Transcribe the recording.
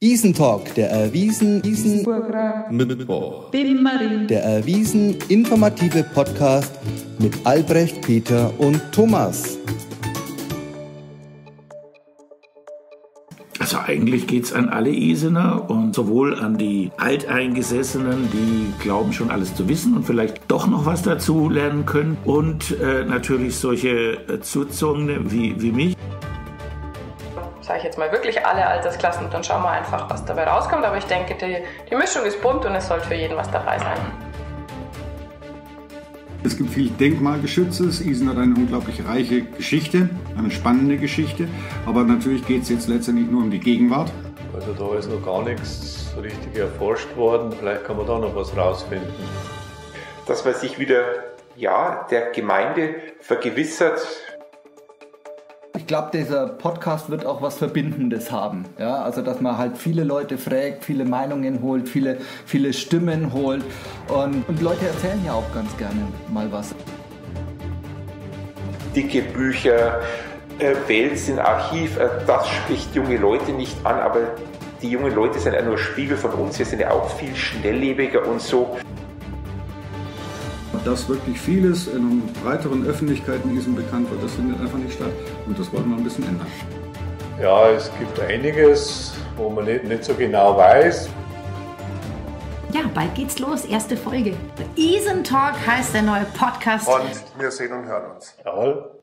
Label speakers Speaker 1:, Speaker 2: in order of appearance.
Speaker 1: Isentalk, der erwiesen Isen
Speaker 2: Mittwoch.
Speaker 1: der erwiesen informative Podcast mit Albrecht, Peter und Thomas.
Speaker 2: Also eigentlich geht's an alle Isener und sowohl an die Alteingesessenen, die glauben schon alles zu wissen und vielleicht doch noch was dazu lernen können und äh, natürlich solche äh, Zuzogene wie, wie mich.
Speaker 3: Sage ich jetzt mal, wirklich alle Altersklassen und dann schauen wir einfach, was dabei rauskommt. Aber ich denke, die, die Mischung ist bunt und es sollte für jeden was dabei sein.
Speaker 4: Es gibt viel Denkmalgeschütztes. Isen hat eine unglaublich reiche Geschichte, eine spannende Geschichte. Aber natürlich geht es jetzt letztendlich nur um die Gegenwart.
Speaker 5: Also da ist noch gar nichts so richtig erforscht worden. Vielleicht kann man da noch was rausfinden.
Speaker 6: dass man sich wieder ja, der Gemeinde vergewissert,
Speaker 7: Ich glaube, dieser Podcast wird auch was Verbindendes haben. Ja, also dass man halt viele Leute fragt, viele Meinungen holt, viele, viele Stimmen holt und, und Leute erzählen ja auch ganz gerne mal was.
Speaker 6: dicke Bücher, äh, Wälz in Archiv, äh, das spricht junge Leute nicht an, aber die jungen Leute sind ja nur Spiegel von uns, wir sind ja auch viel schnelllebiger und so.
Speaker 4: Dass wirklich vieles in breiteren Öffentlichkeiten Isen bekannt wird, das findet einfach nicht statt. Und das wollen wir ein bisschen ändern.
Speaker 5: Ja, es gibt einiges, wo man nicht, nicht so genau weiß.
Speaker 8: Ja, bald geht's los, erste Folge. Isen Talk heißt der neue Podcast.
Speaker 9: Und wir sehen und hören uns.
Speaker 5: Jawohl.